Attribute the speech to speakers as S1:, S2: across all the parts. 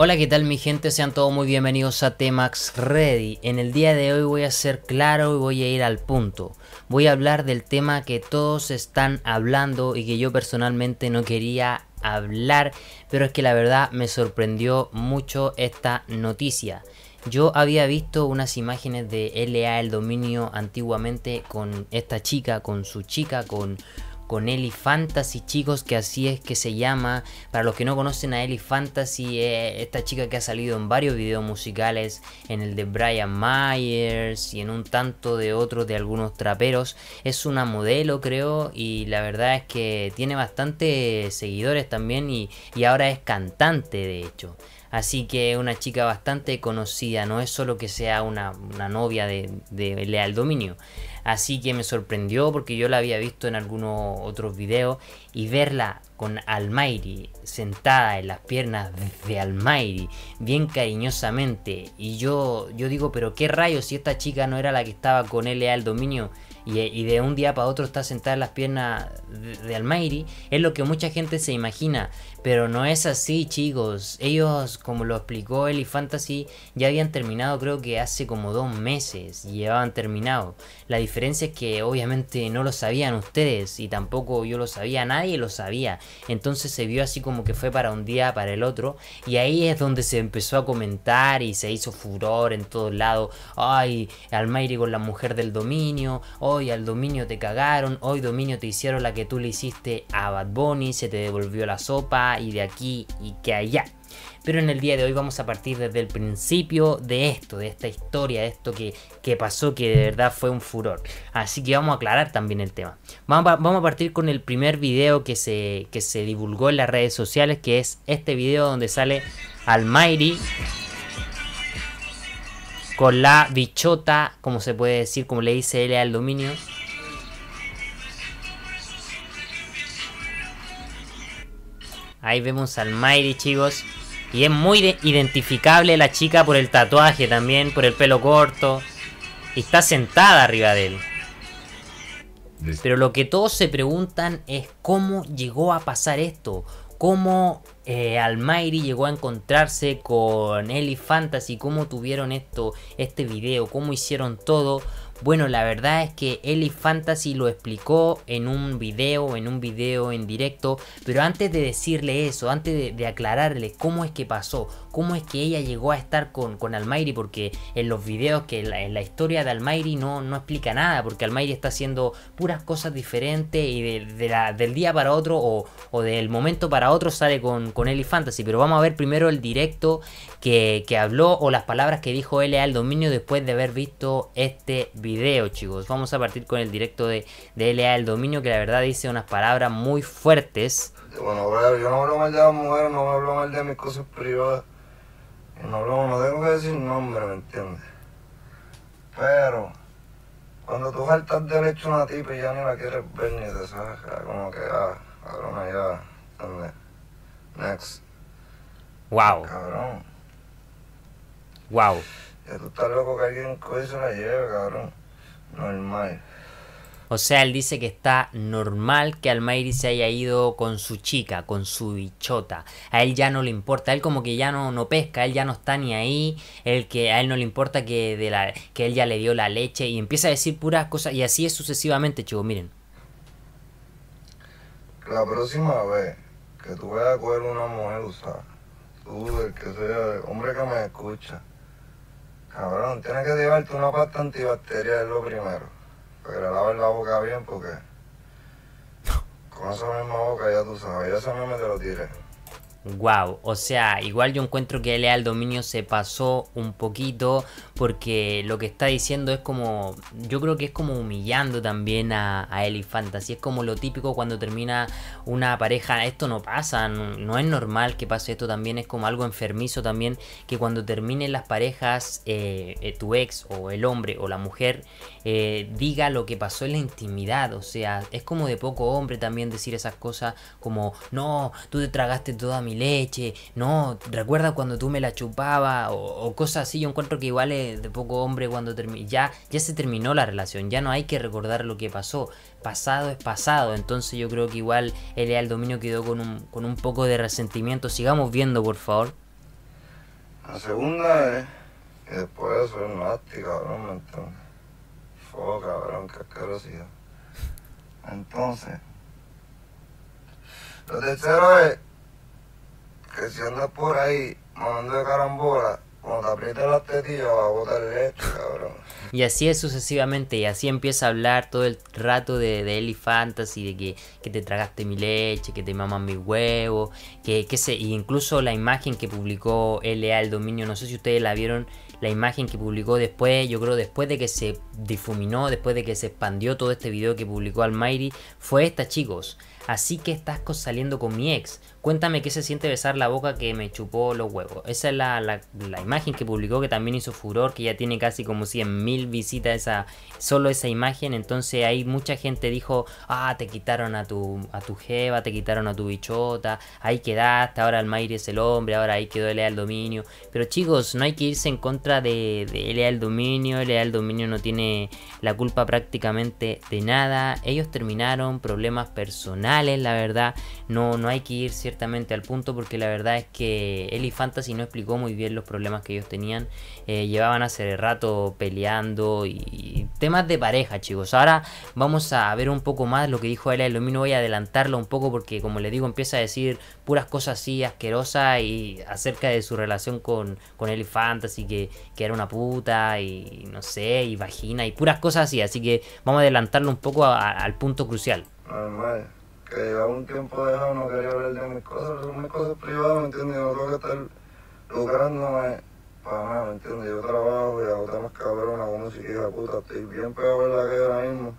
S1: Hola, ¿qué tal mi gente? Sean todos muy bienvenidos a Temax Ready. En el día de hoy voy a ser claro y voy a ir al punto. Voy a hablar del tema que todos están hablando y que yo personalmente no quería hablar, pero es que la verdad me sorprendió mucho esta noticia. Yo había visto unas imágenes de LA el dominio antiguamente con esta chica, con su chica, con con Ellie Fantasy, chicos, que así es que se llama. Para los que no conocen a Ellie Fantasy, eh, esta chica que ha salido en varios videos musicales, en el de Brian Myers y en un tanto de otros de algunos traperos. Es una modelo, creo, y la verdad es que tiene bastantes seguidores también y, ahora es cantante, de hecho. Así que una chica bastante conocida, no es solo que sea una, novia de, de Leal Dominio. Así que me sorprendió porque yo la había visto en algunos otros videos y verla con Almighty sentada en las piernas de Almighty bien cariñosamente. Y yo yo digo pero qué rayos si esta chica no era la que estaba con LA al dominio y, de un día para otro está sentada en las piernas de, de Almighty es lo que mucha gente se imagina pero no es así, chicos. Ellos, como lo explicó Eli Fantasy, ya habían terminado creo que hace como dos meses. Llevaban terminado. La diferencia es que obviamente no lo sabían ustedes. Y tampoco yo lo sabía. Nadie lo sabía. Entonces se vio así como que fue para un día, para el otro. Y ahí es donde se empezó a comentar y se hizo furor en todos lados. Ay, Almairi con la mujer del dominio. Hoy al dominio te cagaron. Hoy dominio te hicieron la que tú le hiciste a Bad Bunny. Se te devolvió la sopa y de aquí y que allá. Pero en el día de hoy vamos a partir desde el principio de esto, de esta historia, de esto que, pasó, que de verdad fue un furor. Así que vamos a aclarar también el tema. Vamos a, vamos a partir con el primer video que se, que se divulgó en las redes sociales, que es este video donde sale Almighty con la bichota, como se puede decir, como le dice él al dominio. Ahí vemos al Mighty, chicos. Y es muy identificable la chica por el tatuaje también, por el pelo corto. Y está sentada arriba de él. Pero lo que todos se preguntan es cómo llegó a pasar esto. Cómo eh, llegó a encontrarse con Ellie Fantasy. Cómo tuvieron esto, este video. Cómo hicieron todo. Bueno, la verdad es que Ellie Fantasy lo explicó en un video, en un video en directo, pero antes de decirle eso, antes de, aclararle cómo es que pasó, cómo es que ella llegó a estar con, con Almighty, porque en los videos que en la, historia de Almighty no, no explica nada, porque Almighty está haciendo puras cosas diferentes y del día para otro o, del momento para otro sale con, con Ellie Fantasy, pero vamos a ver primero el directo que, que habló o las palabras que dijo L al dominio después de haber visto este video chicos. Vamos a partir con el directo de, de LA El Dominio, que la verdad dice unas palabras muy fuertes.
S2: Bueno, yo no hablo mal de las mujeres, no hablo mal de mis cosas privadas. No no tengo que decir nombre, ¿me entiendes? Pero, cuando tú faltas derecho a una tipa y ya ni la quieres ver ni te sabes, como que, ah, cabrón, ya, ¿dónde? Next.
S1: Wow.
S2: Cabrón.
S1: Wow.
S2: Ya tú estás loco que alguien coge se la lleve, cabrón. Normal.
S1: O sea, él dice que está normal que Almairi se haya ido con su chica, con su bichota. A él ya no le importa, a él como que ya no, no pesca, a él ya no está ni ahí, el que a él no le importa que, de la, que él ya le dio la leche y empieza a decir puras cosas y así es sucesivamente, chicos, miren.
S2: La próxima vez que tú vayas a coger una mujer usada, tú, el que sea, hombre que me escucha, Cabrón, tienes que llevarte una pasta antibacterial es lo primero. Para que le la boca bien porque con esa misma boca ya tú sabes, ya esa misma te lo tiré.
S1: Wow, o sea, igual yo encuentro que Leal Dominio se pasó un poquito porque lo que está diciendo es como, yo creo que es como humillando también a, a Ellie Fantasy, es como lo típico cuando termina una pareja, esto no pasa, no, es normal que pase esto también, es como algo enfermizo también, que cuando terminen las parejas, eh, eh, tu ex o el hombre o la mujer eh, diga lo que pasó en la intimidad, o sea, es como de poco hombre también decir esas cosas como, no, tú te tragaste toda mi leche, no, recuerda cuando tú me la chupaba o, cosas así, yo encuentro que igual es de poco hombre cuando ya, ya se terminó la relación, ya no hay que recordar lo que pasó, pasado es pasado, entonces yo creo que igual el dominio quedó con un, con un poco de resentimiento, sigamos viendo por favor.
S2: La segunda es, y después de es nasty, cabrón, ¿me entiendes? Fo, cabrón, qué asquerosidad. Entonces, lo tercero es que si andas por ahí de carambola, cuando te aprietas las tetillas vas a cabrón.
S1: Y así es sucesivamente, y así empieza a hablar todo el rato de, de Ellie Fantasy, de que, que, te tragaste mi leche, que te maman mi huevo, que, que se, y incluso la imagen que publicó LA el dominio, no sé si ustedes la vieron, la imagen que publicó después, yo creo después de que se difuminó, después de que se expandió todo este video que publicó Almighty, fue esta chicos. Así que estás saliendo con mi ex. Cuéntame qué se siente besar la boca que me chupó los huevos. Esa es la, la, imagen que publicó que también hizo furor, que ya tiene casi como 100.000 visitas esa, solo esa imagen. Entonces ahí mucha gente dijo, ah, te quitaron a tu, a tu jeva, te quitaron a tu bichota, ahí quedaste, ahora Almighty es el hombre, ahora ahí quedó el dominio. Pero chicos, no hay que irse en contra de, de el dominio, el dominio no tiene la culpa prácticamente de nada. Ellos terminaron problemas personales la verdad. No, no hay que ir ciertamente al punto porque la verdad es que Eli Fantasy no explicó muy bien los problemas que ellos tenían. Eh, llevaban hace rato peleando y, temas de pareja, chicos. Ahora vamos a ver un poco más lo que dijo Eli Lumino. Voy a adelantarlo un poco porque, como le digo, empieza a decir puras cosas así asquerosas y acerca de su relación con, con Eli Fantasy, que, que era una puta y no sé, y vagina y puras cosas así. Así que vamos a adelantarlo un poco al punto crucial
S2: que llevaba un tiempo dejado, no quería hablar de mis cosas, son mis cosas privadas, ¿me entiendes? No tengo que estar lucrándome para nada, ¿me entiendes? Yo trabajo y hago temas cabrones, hago música hija puta, estoy bien pegado en la que ahora mismo.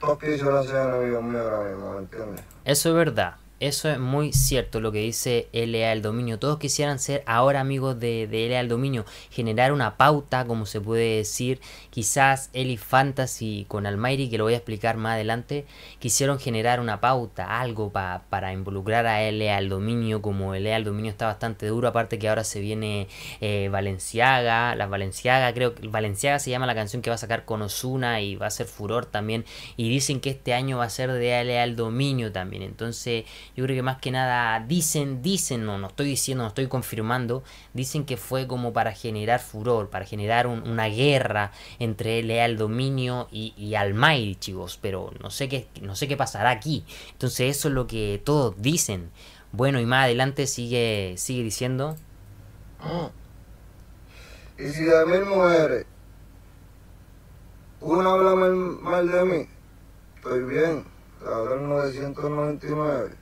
S2: Todos la hacen enemigos míos ahora mismo, ¿me entiendes?
S1: Eso es verdad. Eso es muy cierto lo que dice LA el dominio. Todos quisieran ser ahora amigos de, de LA el dominio, generar una pauta, como se puede decir. Quizás Eli Fantasy con Almighty, que lo voy a explicar más adelante, quisieron generar una pauta, algo para involucrar a LA al dominio. Como LA al dominio está bastante duro, aparte que ahora se viene eh, Valenciaga, las Valenciaga, creo que Valenciaga se llama la canción que va a sacar con Osuna y va a ser furor también. Y dicen que este año va a ser de LA al dominio también. Entonces yo creo que más que nada dicen, dicen, no, no estoy diciendo, no estoy confirmando, dicen que fue como para generar furor, para generar una guerra entre Leal Dominio y, y Almighty, chicos, pero no sé qué, no sé qué pasará aquí. Entonces eso es lo que todos dicen. Bueno, y más adelante sigue, sigue diciendo.
S2: Y si mil mujeres, una habla mal, mal de mí, estoy bien. La otra 999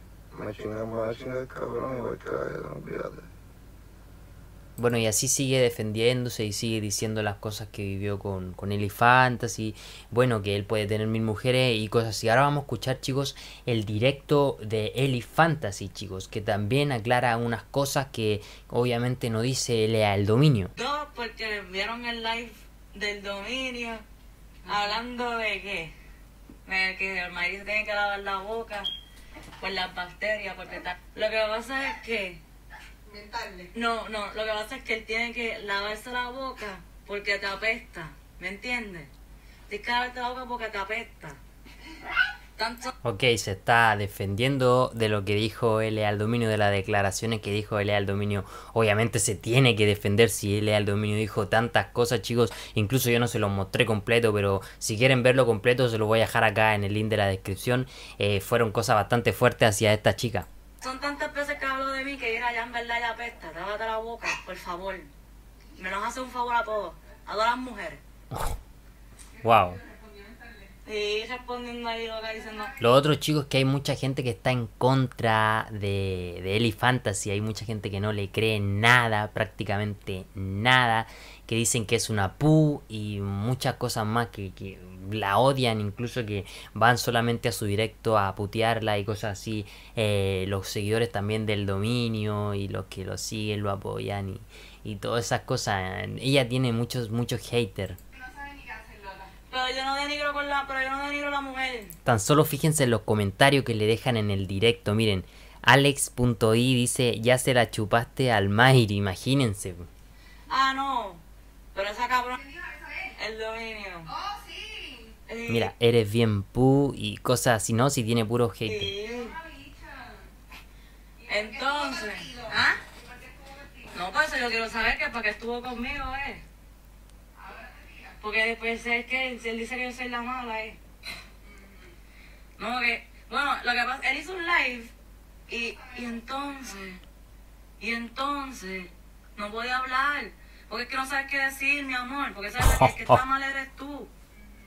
S1: bueno, y así sigue defendiéndose y sigue diciendo las cosas que vivió con, con Eli Fantasy. Bueno, que él puede tener mil mujeres y cosas así. Ahora vamos a escuchar, chicos, el directo de Eli Fantasy, chicos, que también aclara unas cosas que obviamente no dice Lea el dominio.
S3: No, porque vieron el live del dominio hablando de que, de que el marido tiene que lavar la boca por las bacterias, porque tal. Lo que pasa es que... No, no, lo que pasa es que él tiene que lavarse la boca porque te apesta, ¿me entiendes? Tienes que lavarte la boca porque te apesta.
S1: Ok, se está defendiendo de lo que dijo L al dominio, de las declaraciones que dijo L al dominio. Obviamente se tiene que defender si L al dominio dijo tantas cosas, chicos. Incluso yo no se lo mostré completo, pero si quieren verlo completo, se lo voy a dejar acá en el link de la descripción. Eh, fueron cosas bastante fuertes hacia esta chica.
S3: Son tantas veces que hablo de mí que ir allá en verdad ya apesta. Lávate la boca, por favor. Me nos hace un favor a todos, a todas las mujeres.
S1: wow.
S3: Lo
S1: otro, chicos, que hay mucha gente que está en contra de, de Ellie Fantasy. Hay mucha gente que no le cree nada, prácticamente nada. Que dicen que es una pu y muchas cosas más que, que la odian, incluso que van solamente a su directo a putearla y cosas así. Eh, los seguidores también del dominio y los que lo siguen, lo apoyan y, y todas esas cosas. Ella tiene muchos, muchos haters.
S3: Pero yo no denigro con la, pero yo no denigro la mujer.
S1: Tan solo fíjense en los comentarios que le dejan en el directo. Miren, Alex.i dice, ya se la chupaste al Mayri, imagínense.
S3: Ah, no. Pero esa cabrón... El dominio.
S4: Oh, sí.
S1: Mira, eres bien pu y cosas así, ¿no? Si tiene puro hate.
S3: Sí. Entonces... ¿Ah? No, pues yo quiero saber que para qué estuvo conmigo, ¿eh? Porque después es que él dice que yo soy la mala, ¿eh? No, que, bueno, lo que pasa, él hizo un live y, y entonces, y entonces, no voy a hablar, porque es que no sabes qué decir, mi amor, porque sabes que el que mal eres tú,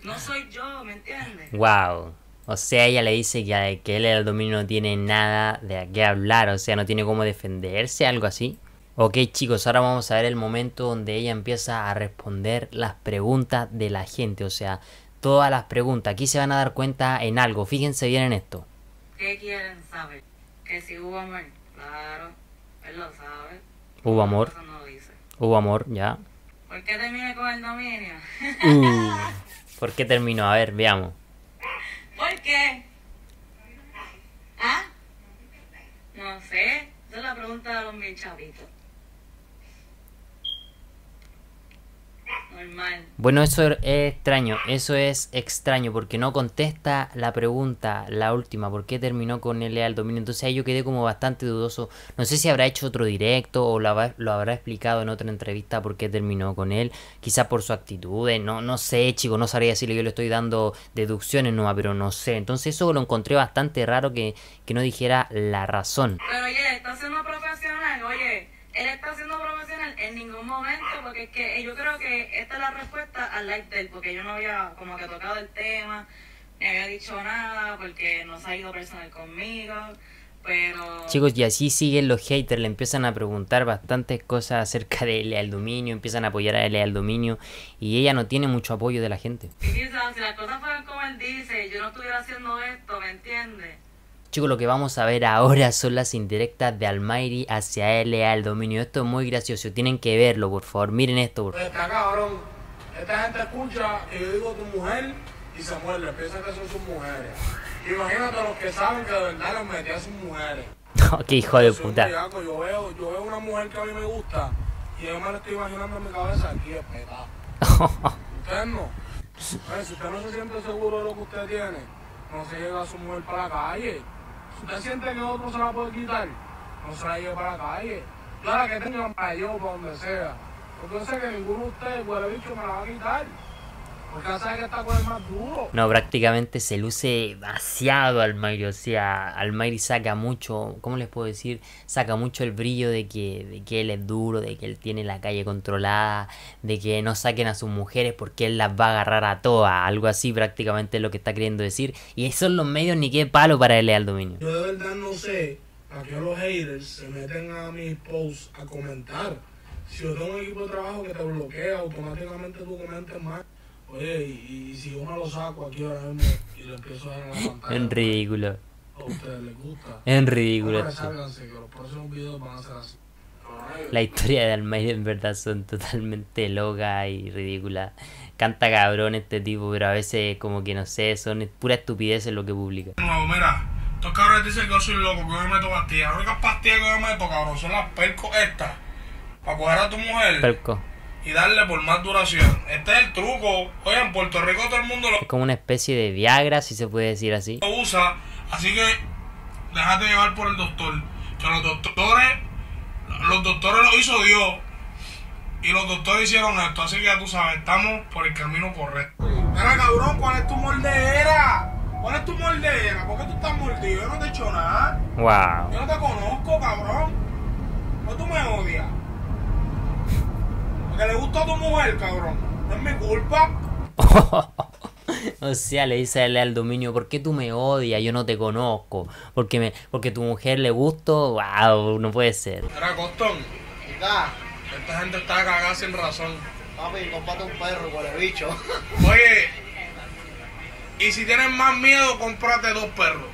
S3: no soy yo, ¿me entiendes?
S1: Wow. O sea, ella le dice que, que él el dominio no tiene nada de qué hablar, o sea, no tiene cómo defenderse, algo así. Ok chicos, ahora vamos a ver el momento donde ella empieza a responder las preguntas de la gente, o sea, todas las preguntas. Aquí se van a dar cuenta en algo, fíjense bien en esto.
S3: ¿Qué quieren saber? Que si hubo amor, claro, él lo sabe.
S1: Hubo amor.
S3: Eso no dice.
S1: Hubo amor, ya.
S3: ¿Por qué terminé con el dominio?
S1: Uh, ¿Por qué terminó? A ver, veamos.
S3: ¿Por qué? ¿Ah? No sé. Esa es la pregunta de los mil chavitos. Normal.
S1: Bueno, eso es extraño, eso es extraño porque no contesta la pregunta, la última, ¿por qué terminó con él al dominio? Entonces ahí yo quedé como bastante dudoso. No sé si habrá hecho otro directo o lo habrá, lo habrá explicado en otra entrevista por qué terminó con él, quizás por su actitud, no, no sé, chico, no sabría decirle, yo le estoy dando deducciones, no, pero no sé. Entonces eso lo encontré bastante raro que, que no dijera la razón.
S3: Pero oye, está siendo profesional, oye, él está siendo profesional en ningún momento, porque es que yo creo que esta es la respuesta al live de él, porque yo no había como que tocado el tema, ni había dicho nada, porque no se ha ido personal conmigo, pero...
S1: Chicos, y así siguen los haters, le empiezan a preguntar bastantes cosas acerca de L al dominio, empiezan a apoyar a L al dominio, y ella no tiene mucho apoyo de la gente.
S3: Y quizás si las cosas fueran como él dice, yo no estuviera haciendo esto, ¿me entiendes?
S1: Chicos, lo que vamos a ver ahora son las indirectas de Almighty hacia L al dominio. Esto es muy gracioso, tienen que verlo, por favor. Miren esto, por favor.
S4: Está cabrón. Esta gente escucha que yo digo tu mujer y se muerde, piensa que son sus mujeres. Imagínate los que saben que de verdad los metí a sus mujeres.
S1: qué hijo de puta.
S4: Yo veo, yo veo una mujer que a mí me gusta y yo me la estoy imaginando en mi cabeza aquí espetada. Usted no. Oye, si usted no se siente seguro de lo que usted tiene, no se lleva a su mujer para la calle. Si usted siente que otro se la puede quitar, no se la lleve para la calle. Yo que tengan para yo, para donde sea. Porque sé que ninguno de ustedes, huele bicho, me la va a quitar.
S1: No, prácticamente se luce demasiado Almighty. O sea, Almighty saca mucho, ¿cómo les puedo decir? Saca mucho el brillo de que, de que él es duro, de que él tiene la calle controlada, de que no saquen a sus mujeres porque él las va a agarrar a todas. Algo así prácticamente es lo que está queriendo decir. Y esos son los medios ni qué palo para él al dominio.
S4: Yo de verdad no sé a qué los haters se meten a mis posts a comentar. Si yo tengo un equipo de trabajo que te bloquea, automáticamente tú comentes más. Oye, y, y si yo me lo saco aquí ahora mismo y le empiezo a dar a la pantalla,
S1: En ridículo.
S4: a ustedes les gusta.
S1: En ridículo.
S4: Sálganse, que los próximos videos van a ser así.
S1: La historia de Almighty en verdad son totalmente loca y ridícula. Canta cabrón este tipo, pero a veces como que no sé, son pura estupidez en lo que publica.
S4: nuevo, mira, estos cabrones dicen que yo soy loco, que yo me meto pastillas. Las únicas pastillas que yo me meto, cabrón, son las percos estas. Para coger a tu mujer
S1: Perco.
S4: Y darle por más duración. Este es el truco. Oye, en Puerto Rico todo el mundo lo
S1: Es como una especie de Viagra, si se puede decir así.
S4: lo usa. Así que déjate llevar por el doctor. Que los doctores, los doctores lo hizo Dios. Y los doctores hicieron esto. Así que ya tú sabes, estamos por el camino correcto. Mira, cabrón, ¿cuál es tu mordedera? ¿Cuál es tu mordedera? ¿Por qué tú estás mordido? Yo no te he hecho nada.
S1: Wow.
S4: Yo no te conozco, cabrón. ¿Por qué tú me odias? Porque le gusta a tu mujer, cabrón. No es mi culpa.
S1: o sea, le dice él al dominio, ¿por qué tú me odias? Yo no te conozco. Porque me, porque tu mujer le gustó. Wow, no puede ser.
S4: Era Costón. Esta gente está cagada sin razón.
S5: papi, cómprate un perro, huele bicho.
S4: Oye, y si tienes más miedo, cómprate dos perros.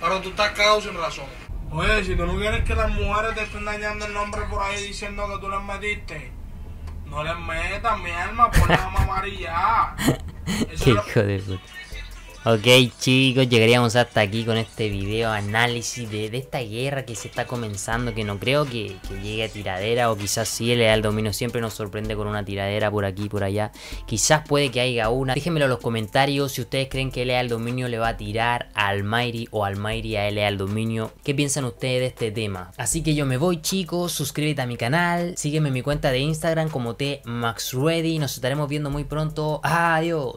S4: Pero tú estás cagado sin razón. Oye, si tú no quieres que las mujeres te estén dañando el nombre por ahí diciendo que tú les metiste, no les metas, mi alma, ponle a mamar y ya. Eso
S1: Qué hijo de puta. Ok chicos, llegaríamos hasta aquí con este video análisis de, esta guerra que se está comenzando, que no creo que, llegue a tiradera o quizás sí, el Leal Dominio siempre nos sorprende con una tiradera por aquí por allá. Quizás puede que haya una. Déjenmelo en los comentarios si ustedes creen que Leal Dominio le va a tirar al Mayri o al Mayri a Leal Dominio. ¿Qué piensan ustedes de este tema? Así que yo me voy chicos, suscríbete a mi canal, sígueme en mi cuenta de Instagram como T Nos estaremos viendo muy pronto. Adiós.